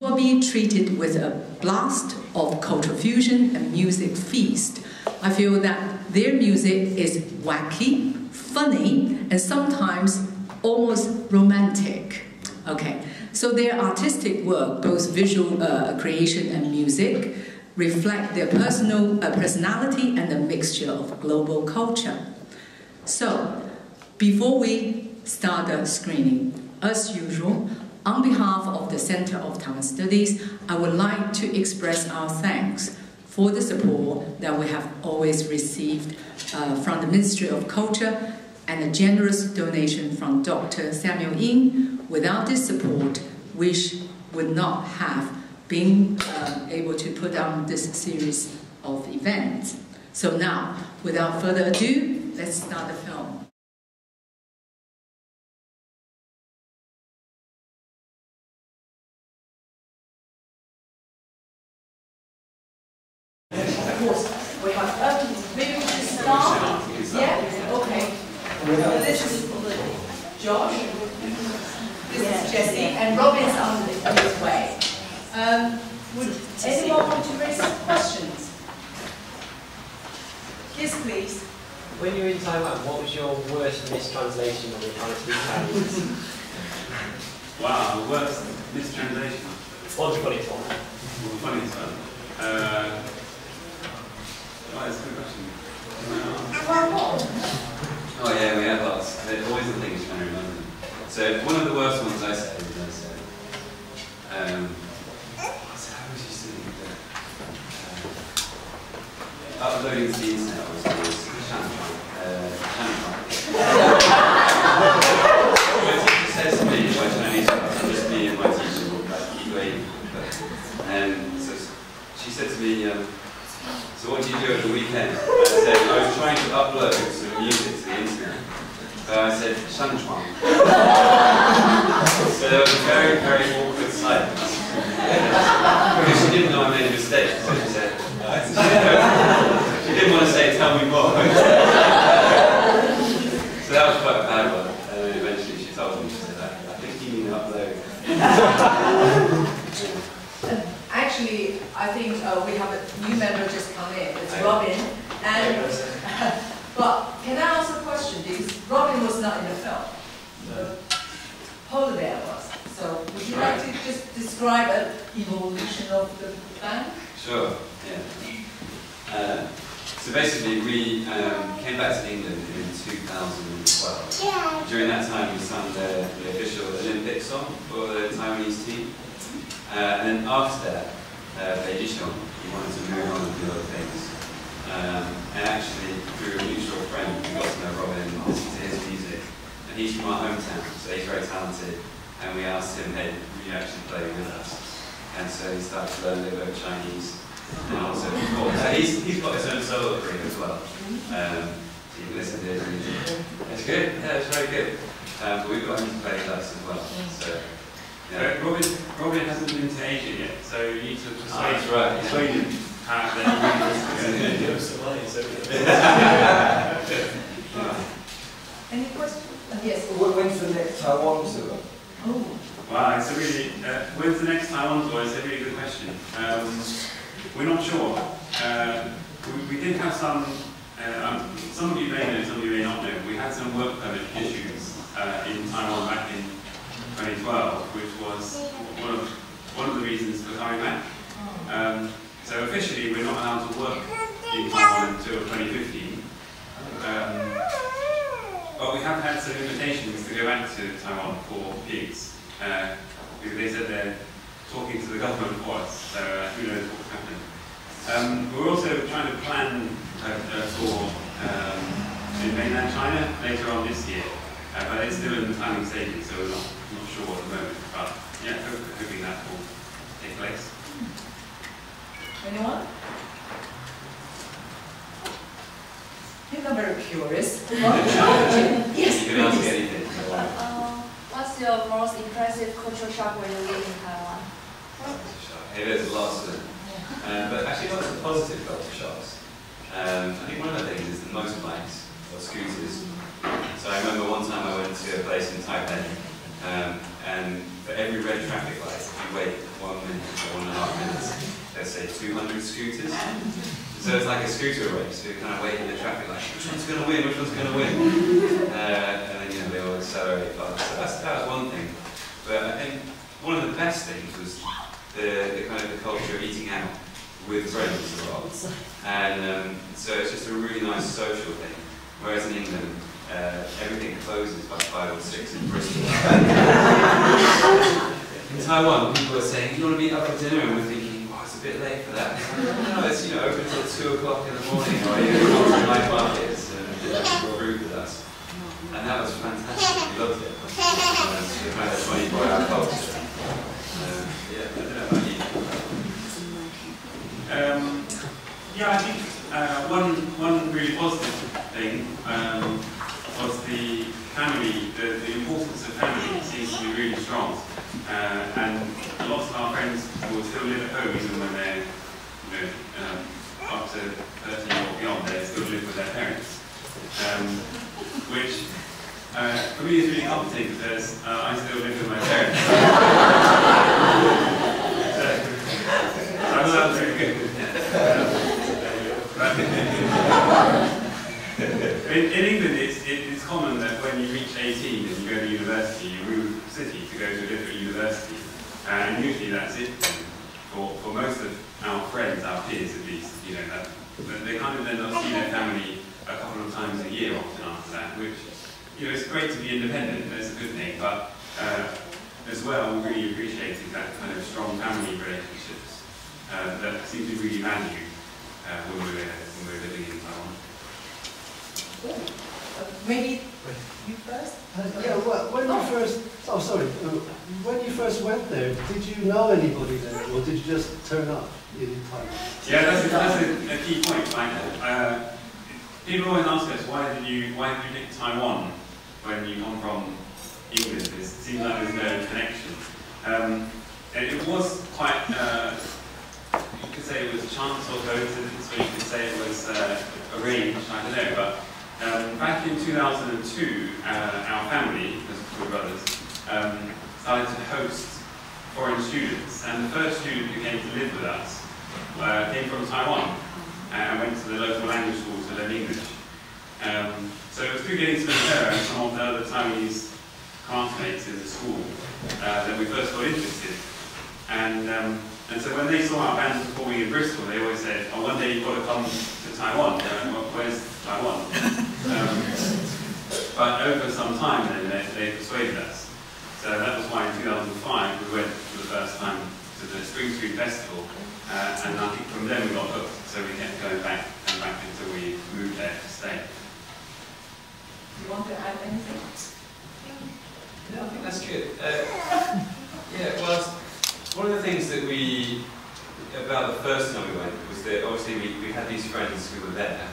will be treated with a blast of cultural fusion and music feast. I feel that their music is wacky, funny, and sometimes almost romantic. Okay, so their artistic work, both visual uh, creation and music, reflect their personal uh, personality and a mixture of global culture. So, before we start the screening, as usual, on behalf of the Center of Taiwan Studies, I would like to express our thanks for the support that we have always received uh, from the Ministry of Culture and a generous donation from Dr. Samuel Ying. Without this support, we would not have been uh, able to put on this series of events. So now, without further ado, let's start the film. We have up maybe to start. Yeah, okay. So this is Josh. This is Jesse, and Robin's on his way. Um, would anyone want to raise some questions? Yes, please. When you were in Taiwan, what was your worst mistranslation when you were trying to speak Chinese? Wow, worst mistranslation. What's the funny one? Well, funny stuff. Uh, oh, yeah, we have lots. There's always the things trying to remember. them. So one of the worst ones I said was I said, um, what's how was you saying? Uh, uploading to the internet was was Shantron. Uh, Shantron. my teacher said to me my Chinese class, just me and my teacher would like keep waiting. And so she said to me, um, what do you do over the weekend? I said, I was trying to upload some music to the internet. So I said, Shanchuan. so there was a very, very awkward silence. because she didn't know I made a mistake, so she said, she didn't want to say, tell me more. so that was quite a bad one. And then eventually she told me, she said, I, I think you need to upload. Actually, I think uh, we have a new member just come in. It's Robin. And but can I ask a question? Because Robin was not in the film. No. Polar Bear was. So would you like to just describe an evolution of the band? Sure, yeah. Uh, so basically, we um, came back to England in 2012. During that time, we sung the, the official Olympic song for the Taiwanese team. Uh, and then after uh, Beijing, we wanted to move on and do other things. Um, and actually, through a mutual friend, we got to know Robin listened to his music. And he's from our hometown, so he's very talented. And we asked him, hey, will you actually play with us? And so he started to learn a little bit of Chinese. And also, so he's, he's got his own solo career as well. Um, so you can listen to his music. It's good, yeah, it's very good. Um, but we've got him to play with us as well. So, yeah. Uh, Robin, Robin hasn't been to Asia yet, so you need to Oh, persuade, that's right, yeah. persuade him how that he really Any questions? Yes. Wh- When's the next Taiwan tour? Oh. Wow, it's a really, uh, when's the next Taiwan tour? It's a really good question. Um, we're not sure. Uh, we, we did have some, uh, um, some of you may know, some of you may not know, we had some work permit issues uh, in Taiwan back in 2012, which was one of, one of the reasons for coming back. Um, so officially, we're not allowed to work in Taiwan until 2015. Um, but we have had some invitations to go back to Taiwan for gigs. Uh, because they said they're talking to the government for us, so uh, who knows what will happen. Um, we're also trying to plan a, a tour um, in mainland China later on this year, uh, but it's still in the planning stages, so we're not, not sure at the moment. But yeah, ho- hoping that will take place. Anyone? You're not very curious. yes, You can ask anything. Uh, what's your most impressive cultural shock when you live in Taiwan? It is lots of them. Um, but actually, lots of positive culture shocks. Um, I think one of the things is the motorbikes or scooters. I remember one time I went to a place in Taipei, um, and for every red traffic light, if you wait one minute, or one and a half minutes, let's say 200 scooters. So it's like a scooter race. So You're kind of waiting in the traffic, light. which one's going to win? Which one's going to win? Uh, and then you know they all accelerate fast. So that's, that was one thing. But I think one of the best things was the, the kind of the culture of eating out with friends a lot. And um, so it's just a really nice social thing. Whereas in England, uh, everything closes by five or six in Bristol. in Taiwan, people are saying, "Do you want to meet up for dinner?" And we're thinking, "Oh, it's a bit late for that." no, it's you know open until two o'clock in the morning, or you know, go to night markets and have fruit with us. And that was fantastic. We loved it. And it's the kind of 24-hour culture. Uh, yeah, I don't know about you. Um, yeah, I think uh, one one really positive thing um, was the family. The, the importance of family seems to be really strong, uh, and lots of our friends will still live at home even when they're you know um, up to 13 or beyond. They still live with their parents, um, which. Uh, for me, is really comforting because uh, I still live with my parents. so, I thought that was really good. In, in England, it's, it, it's common that when you reach 18 and you go to university, you move city to go to a different university. And usually that's it for, for most of our friends, our peers at least, you know, that, that they kind of then not see their family a couple of times a year often after that, which, you know, it's great to be independent, that's a good thing, but uh, as well, we really appreciated that kind of strong family relationships uh, that seem to really value uh, when, we were, when we were living in Taiwan. Uh, maybe you first? Uh, yeah, well, when you first, oh sorry, uh, when you first went there, did you know anybody there, or did you just turn up in time? Yeah, that's a, that's a, a key point. Like, uh, people always ask us, why did you why did you pick Taiwan when you come from England? It seems like there's no connection. Um, and it was quite, uh, you could say it was chance or coincidence, or you could say it was uh, arranged, I don't know, but um, back in 2002, uh, our family, as four brothers, um, started to host foreign students, and the first student who came to live with us uh, came from Taiwan and went to the local language school to learn English. Um, so it was through getting to know her and some of the other Taiwanese classmates in the school uh, that we first got interested. And, um, and so when they saw our band performing in Bristol, they always said, oh, one day you've got to come to Taiwan. Like, well, where's Taiwan? Um, but over some time then, they, they persuaded us. So that was why in 2005 we went for the first time to the Spring Scream Festival. Uh, and I think from then we got hooked, so we kept going back and back until we moved there to stay. Do you want to add anything? Yeah, I think that's good. Uh, yeah, well, one of the things that we, about the first time we went, was that obviously we, we had these friends who were there,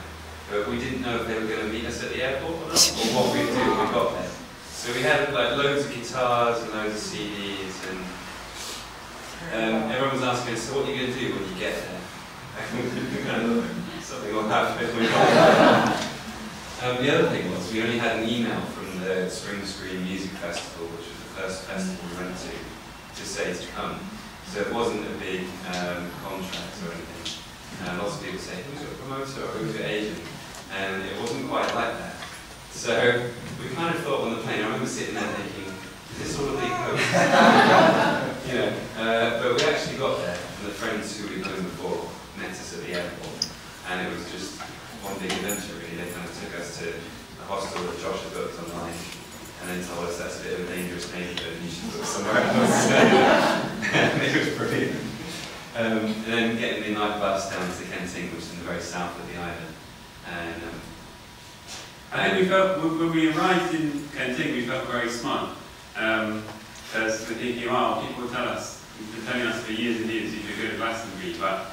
but we didn't know if they were going to meet us at the airport or not, or what we'd do when we got there. So we had like loads of guitars and loads of CDs, and um, everyone was asking us, so what are you going to do when you get there? Something will happen when we got there. Um, the other thing was we only had an email from the Spring Scream Music Festival, which was the first festival we went to, to say to come. So it wasn't a big um, contract or anything. And lots of people say, who's your promoter or who's your agent? And it wasn't quite like that. So we kind of thought on the plane, I remember sitting there thinking, is this all a big hoax? you know, uh, but we actually got there, and the friends who we'd known before met us at the airport. And it was just one big adventure really. They kind of took us to a hostel that Josh had booked online and then told us that's a bit of a dangerous neighbourhood and you should look somewhere else. and it was brilliant. Um, and then getting the night bus down to Kenting, which is in the very south of the island. And um, I think we felt, when we arrived in Kenting, we felt very smart. Because we're thinking, wow, people tell us, you've been telling us for years and years you should go to Glastonbury, but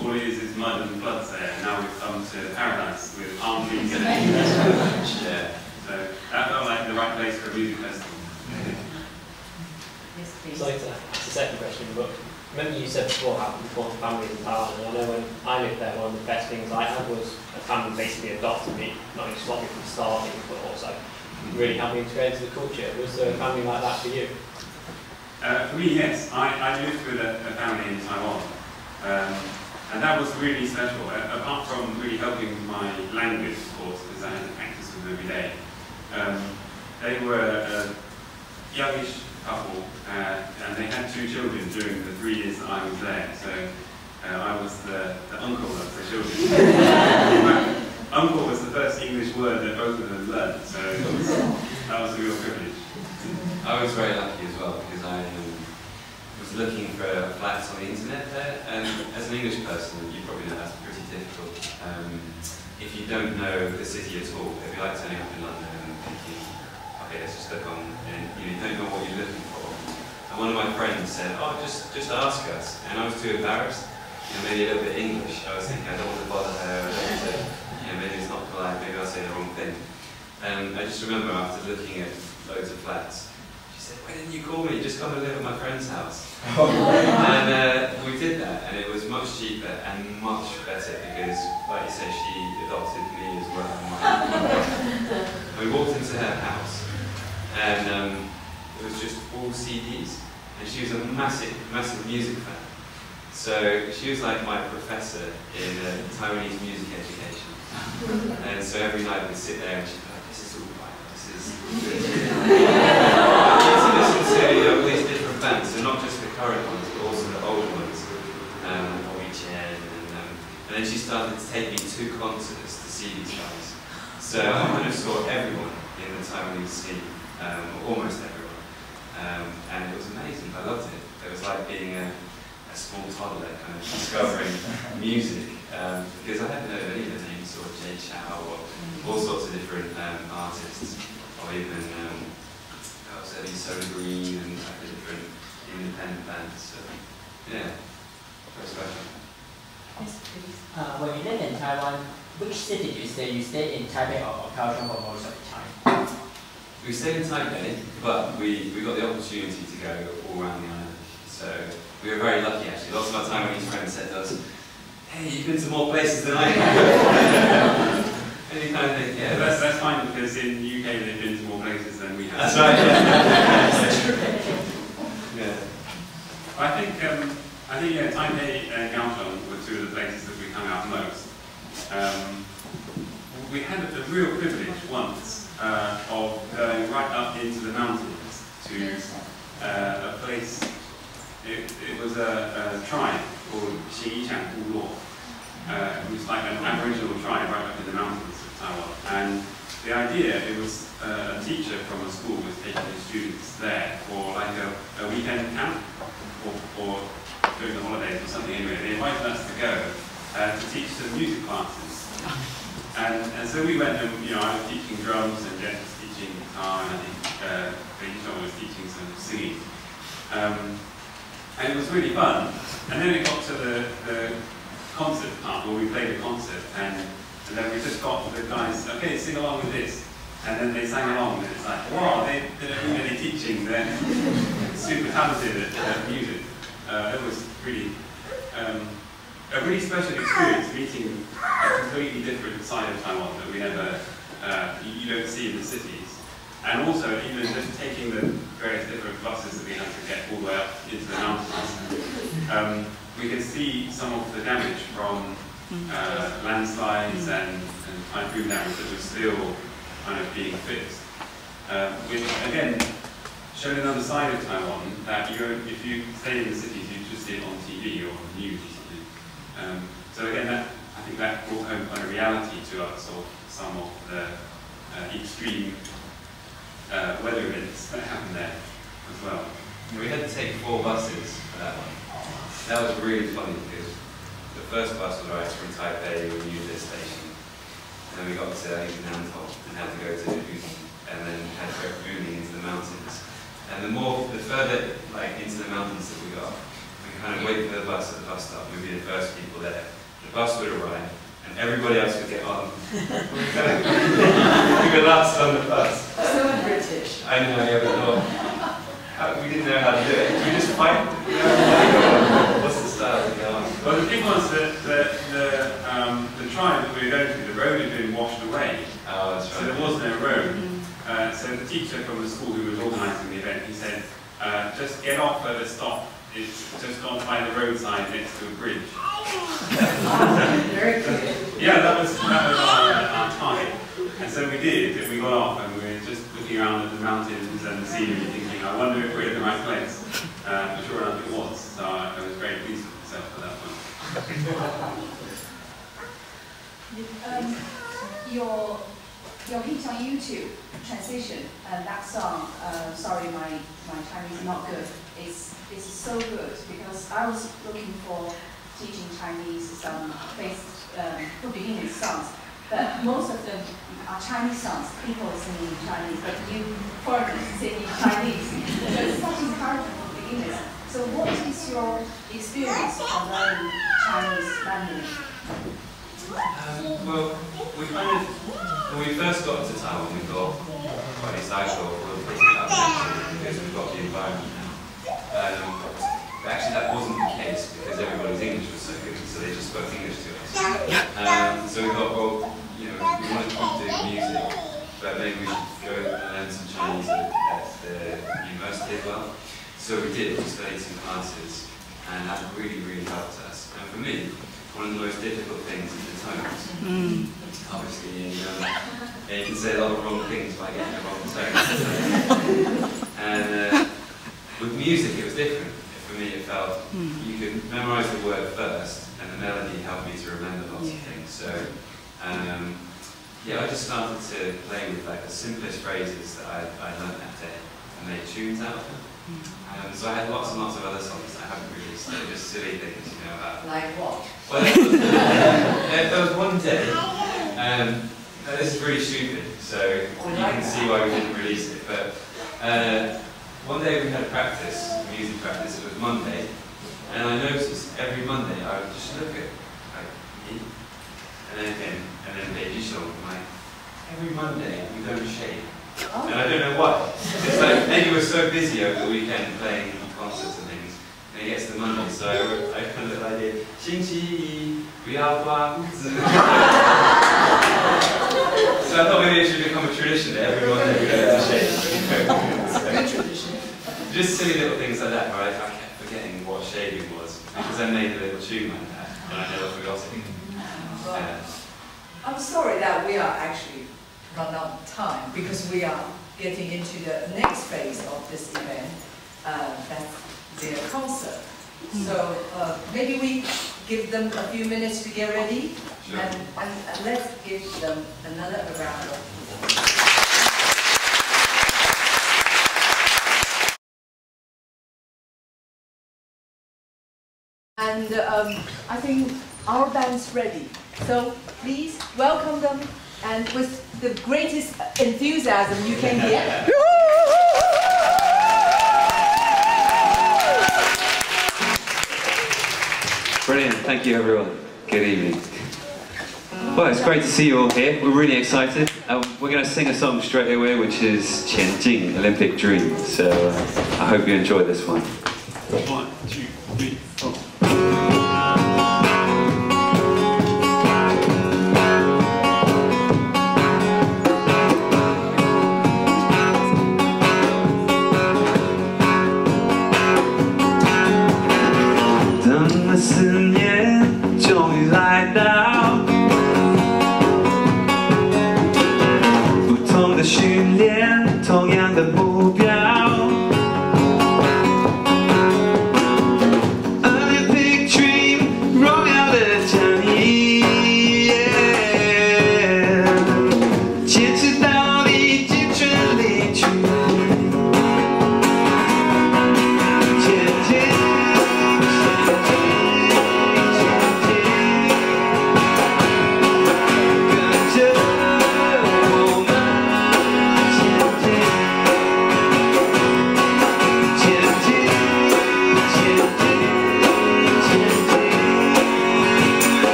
all it is is mud and floods there. And now we've come to paradise with trees and yeah. So that felt like the right place for a music festival. Yes, please. So I'd like to ask the second question, but remember you said before how important family is in Thailand, and I know when I lived there, one of the best things I had was a family basically adopted me, not only stopped me from starting, but also really helped me integrate into the culture. Was there a family like that for you? Uh, for me, yes. I, I lived with a, a family in Taiwan. Um, and that was really special, uh, apart from really helping my language, of course, because I had to practice with them every day. Um, they were a youngish couple, uh, and they had two children during the three years that I was there. So uh, I was the, the uncle of the children. uncle was the first English word that both of them learned, so was, that was a real privilege. I was very lucky as well because I um, was looking for flats on the internet there, and as an English person, you probably know that's pretty difficult. Um, if you don't know the city at all, if you like turning up in London and thinking, just look on, and you, don't know what you're looking for. And one of my friends said, oh, just just ask us, and I was too embarrassed. You know, maybe a little bit English. I was thinking, I don't want to bother her. I don't to, you know, maybe it's not polite. Maybe I'll say the wrong thing. And I just remember after looking at loads of flats, she said, why didn't you call me? Just come and live at my friend's house. and uh, we did that, and it was much cheaper and much better because, like you said, she adopted me as well. we walked into her house, and um, it was just all CDs, and she was a massive, massive music fan. So she was like my professor in uh, Taiwanese music education. and so every night we'd sit there and she'd be like, this is all right, this is to you know, all these different bands, so not just the current ones, but also the older ones, um, Chen, and, um, and then she started to take me to concerts to see these guys. So I kind of saw everyone in the Taiwanese scene, um, almost everyone, um, and it was amazing. I loved it. It was like being a, a small toddler, kind of discovering music, um, because I hadn't heard any of the names, or Jay Chou, or all sorts of different um, artists, or even I um, studied Soda Green and like the different independent bands. So, yeah, first question. Yes, please. Uh, when you live in Taiwan, which city do you stay? You stay in Taipei or Kaohsiung for most of the time? We stayed in Taipei, but we, we got the opportunity to go all around the island. So we were very lucky actually. Lots of our Taiwanese friends said to us, hey, you've been to more places than I have. Any kind of thing, yeah. That's, that's fine because in the UK they've been to more places than we have. That's right, yeah. yeah. I think, um, I think yeah, Taipei and Kaohsiung were two of the places that we hung out most. Um, we had a, real privilege once uh, of going right up into the mountains to uh, a place, it, it was a, a tribe called Xinyichang Bulo. Uh, it was like an aboriginal tribe right up in the mountains. of Taiwan. And the idea, it was uh, a teacher from a school was taking his students there for like a, a weekend camp or, or during the holidays or something anyway. They invited us to go uh, to teach some music classes. And, and so we went and, you know, I was teaching drums and Jen was teaching guitar and I think uh, was teaching some singing. Um, and it was really fun. And then it got to the, the concert part where we played a concert and and then we just got the guys, okay, sing along with this. And then they sang along, and it's like, wow, they, they don't need any teaching, they're super talented at, at music. Uh, it was really um, a really special experience meeting a completely different side of Taiwan that we never, uh, you, don't see in the cities. And also, even just taking the various different buses that we had to get all the way up into the mountains, um, we can see some of the damage from uh, landslides and, and typhoon damage that was still kind of being fixed. Uh, which again showed another side of Taiwan that you if you stay in the cities you just see it on TV or on the news. Um, so again that I think that brought home kind of reality to us of some of the uh, extreme uh, weather events that happened there as well. We had to take four buses for that one. That was really funny because the first bus was right from Taipei, we knew this station. And then we got to, Nantong and had to go to Uzi, and then had to go booming into the mountains. And the more, the further like into the mountains that we got, kind of wait for the bus at the bus stop. We'd be the first people there. The bus would arrive, and everybody else would get on. we were last on the bus. So British. I know, yeah, but no. We didn't know how to do it. We just fight. You know, what's the style? You know? Well, the thing was that the, the, um, the tribe that we were going to, the road had been washed away. Oh, that's right. So there was no road. Mm-hmm. Uh, so the teacher from the school who was organising the event, he said, uh, just get off at the stop. It's just off by the roadside next to a bridge. Yeah, that was that was our, our time. And so we did. and We got off and we were just looking around at the mountains and the scenery, thinking, I wonder if we're in the right place. Uh, but sure enough, it was. So I, I was very pleased with myself at that point. Um, your your hit on YouTube transition and that song. Uh, sorry, my my Chinese is not good. It's it's so good because I was looking for teaching Chinese some basic um, 不 beginning songs, but most of them are Chinese songs. People singing Chinese, but you foreigners singing Chinese. so it's such encouragement for beginners. So what is your experience of learning Chinese language? Um, well, we kind of, when we first got to Taiwan, we thought, well, at least I thought, we'll pick it up naturally because we've got the environment now. Um, but actually, that wasn't the case because everybody's English was so good, so they just spoke English to us. Um, so we thought, well, you know, we want to keep doing music, but maybe we should go and learn some Chinese at, at the university as well. So we did, we studied some classes, and that really, really helped us. And for me, one of the most difficult things is the tones. Obviously, and, um, yeah, you can say a lot of wrong things by getting the wrong tone. and uh, with music, it was different. For me, it felt you could memorize the word first, and the melody helped me to remember lots of things. So, um, yeah, I just started to play with like the simplest phrases that I, I learned that day, and made tunes out of them. Um, so I had lots and lots of other songs that I haven't released. They're just silly things, you know, about Like what? well, there was, there, there was one day, um, this is really stupid, so you can see why we didn't release it. But uh, one day we had a practice, music practice, it was Monday, and I noticed every Monday I would just look at like me, and then him, and then Dave Dushel, and like, every Monday we don't shave. Oh. And I don't know why. It's like maybe we're so busy over the weekend playing concerts and things, and it gets the Monday. so I kind of like, it. We so I thought maybe it should become a tradition that every Monday we go to. Good tradition. Just silly little things like that, where I, I kept forgetting what shaving was, because I made a little tune like that, and I never forgot it. Right. Uh, I'm sorry that we are actually run out of time because we are getting into the next phase of this event. Uh, that's their concert. So uh, maybe we give them a few minutes to get ready Sure. and, and, and let's give them another round of And um, I think our band's ready. So please welcome them and with the greatest enthusiasm you can get. Thank you, everyone. Good evening. Well, it's great to see you all here. We're really excited. Um, we're going to sing a song straight away, which is Qian Jin, Olympic Dream. So uh, I hope you enjoy this one.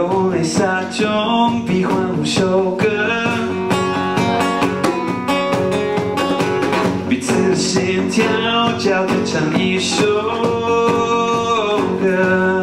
用泪洒中碧换首歌，彼此的心跳交织成一首歌。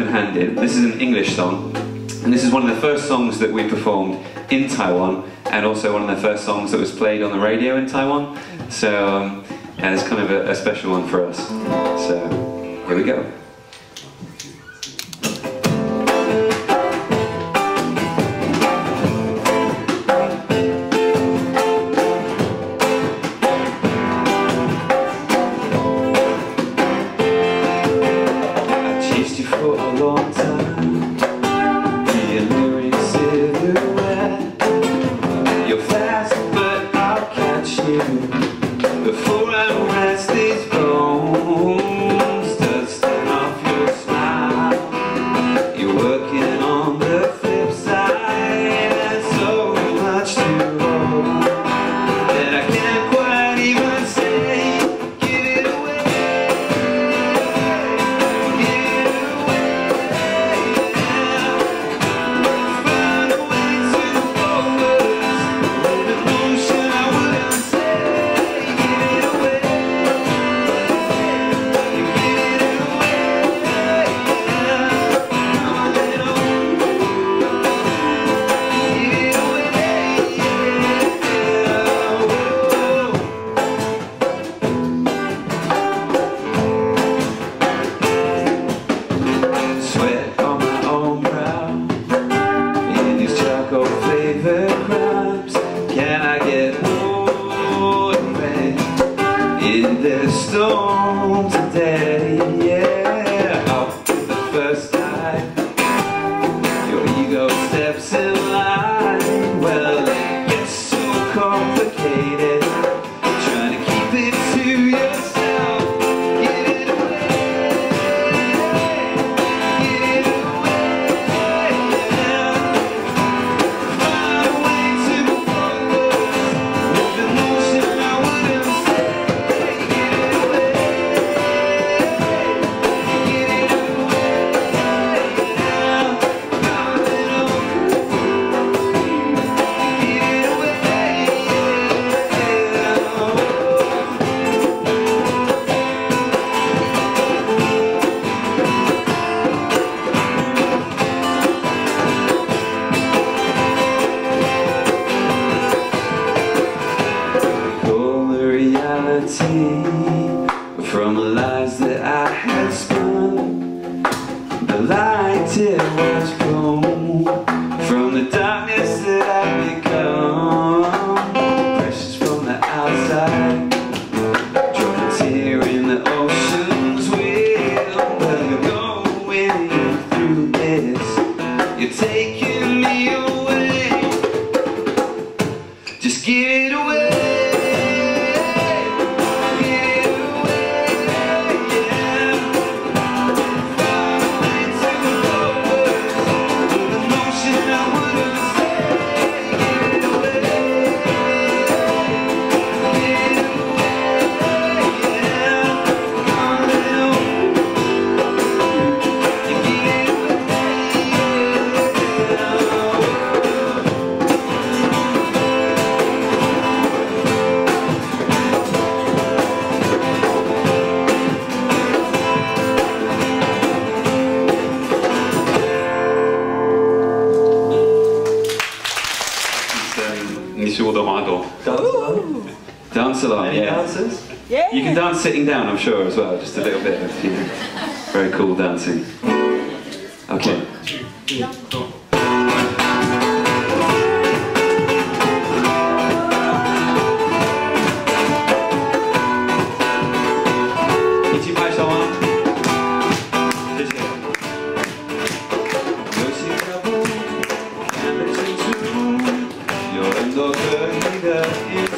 Open Handed. This is an English song, and this is one of the first songs that we performed in Taiwan, and also one of the first songs that was played on the radio in Taiwan. So um, yeah, it's kind of a, a special one for us. So here we go. From the lies that I had spun. The light it was blown From the darkness sitting down, I'm sure, as well. Just a little bit of you know, very cool dancing. Okay. One, two, three, four. You're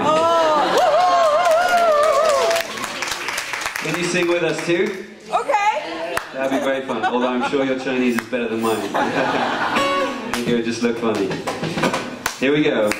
Oh! Can you sing with us too? Okay. That'd be very fun. Although I'm sure your Chinese is better than mine. you would just look funny. Here we go.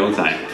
牛仔。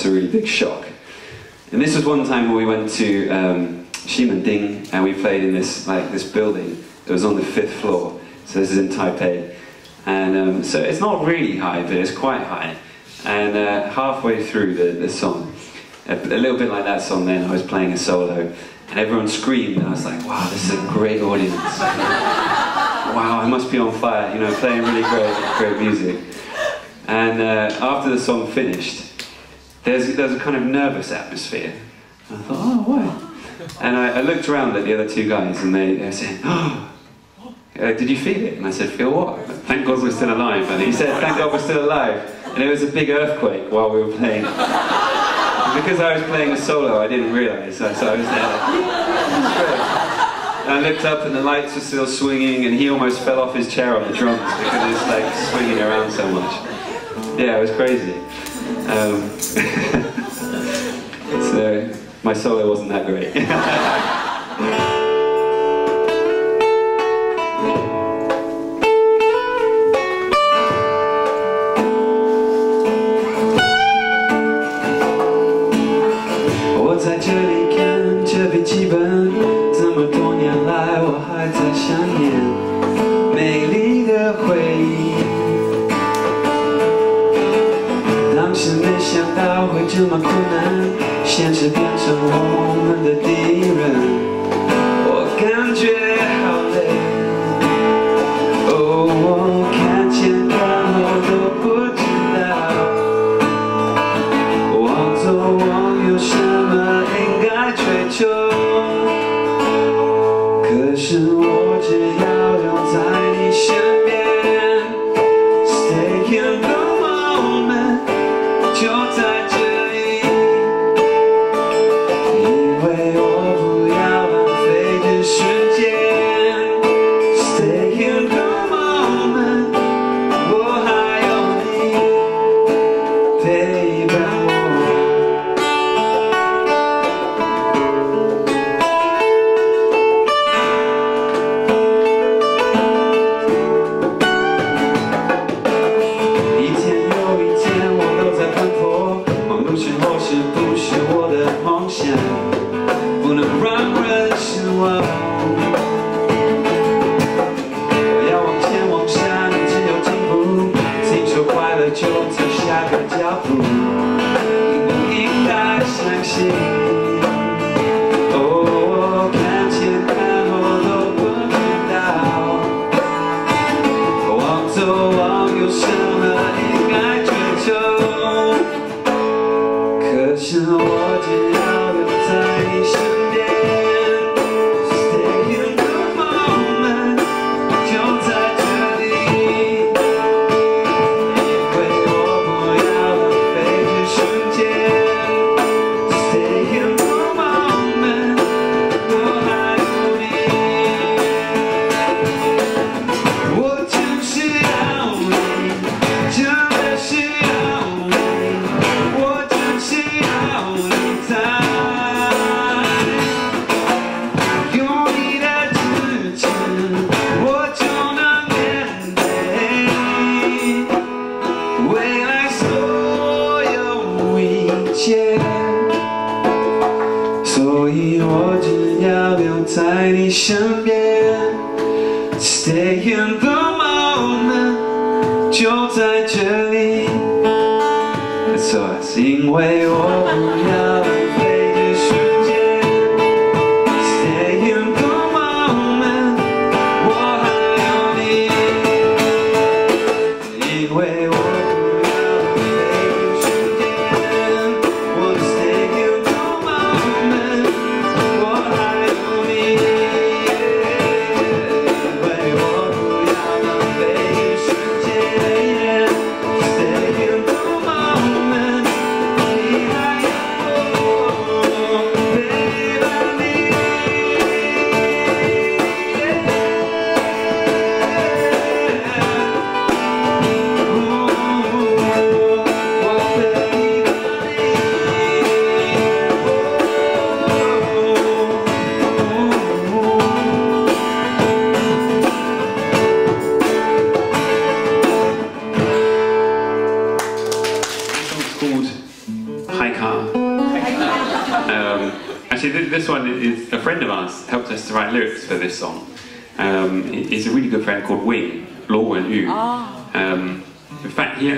Us a really big shock. And this was one time when we went to um, Ximending and we played in this like this building that was on the fifth floor. So this is in Taipei. And um, so it's not really high, but it's quite high. And uh, halfway through the, the song, a, a little bit like that song then, I was playing a solo and everyone screamed and I was like, wow, this is a great audience. wow, I must be on fire, you know, playing really great, great music. And uh, after the song finished, there's, there's a kind of nervous atmosphere. And I thought, oh, why? And I, I looked around at the other two guys and they, they saying, oh, uh, did you feel it? And I said, feel what? Thank God we're still alive. And he said, thank God we're still alive. And it was a big earthquake while we were playing. because I was playing a solo, I didn't realise. So, so I was there. And I looked up and the lights were still swinging and he almost fell off his chair on the drums because it's like swinging around so much. Yeah, it was crazy. Um, so my solo wasn't that great.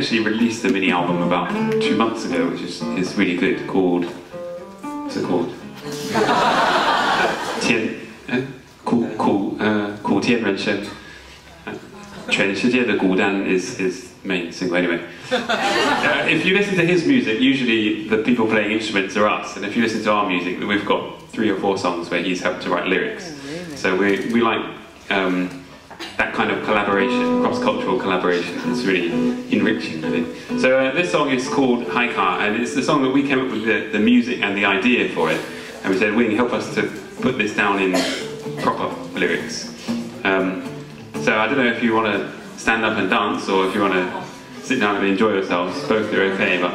actually released a mini album about two months ago, which is, is really good, called. What's it called? 天，呃，苦苦呃苦天人生，呃全世界的孤单 is his main single anyway. Uh, if you listen to his music, usually the people playing instruments are us, and if you listen to our music, we've got three or four songs where he's helped to write lyrics. So we, we like um, that kind of collaboration, cross-cultural collaboration. It's really enriching, I think. So uh, this song is called Haika, and it's the song that we came up with the, the music and the idea for it. And we said, Wing, help us to put this down in proper lyrics. Um, so I don't know if you want to stand up and dance, or if you want to sit down and enjoy yourselves. Both are okay, but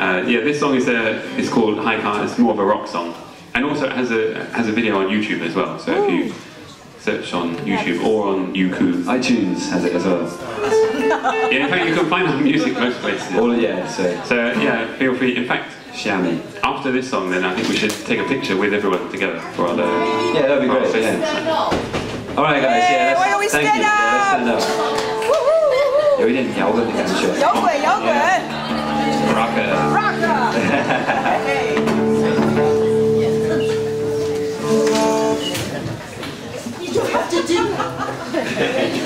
uh, yeah, this song is uh, is called Haika. It's more of a rock song, and also it has a has a video on YouTube as well. So if you search on YouTube or on Youku, iTunes has it as well. yeah, in fact you can find our music most places. All yeah, so So yeah, feel free. In fact, Xiaomi. after this song, then I think we should take a picture with everyone together for our. Uh, Yeah, that'd be our great. session. Yeah. All right, guys. Yeah, Why don't we let's, thank you. stand Yeah, let's stand up. 有一点摇滚的感觉。摇滚摇滚 Rocker. ，rock。音乐在老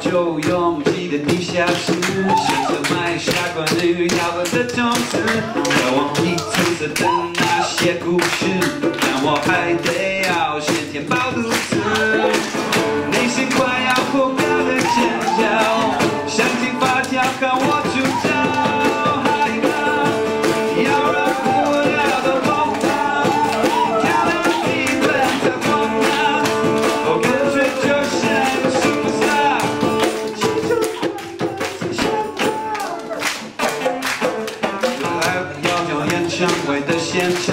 旧，拥挤的地下室，选择埋下关于摇滚的种子，渴望你褪色的那些故事，我还得要先填饱肚子，内心快要破掉的尖叫，想尽法条看我出招，害怕要让不了的荒唐，跳到你们的荒唐，我感觉就像树上。来摇摇演唱会的现场，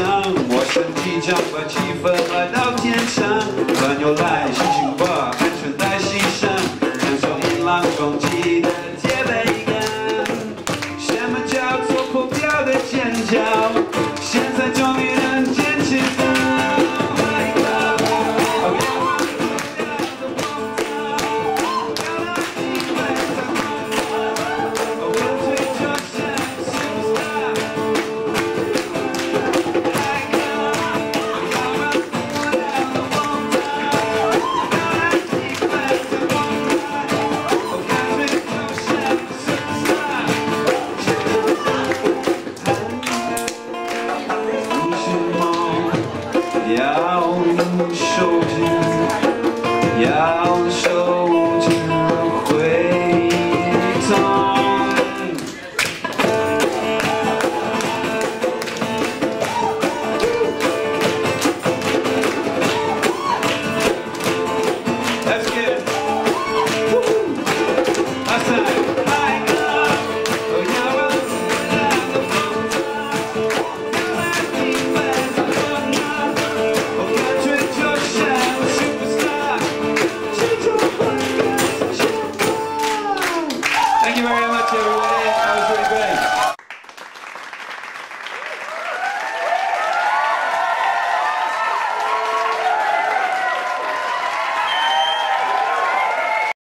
我即将把气氛带到天上，转悠来，心情把安全带系上，感受阴冷空气。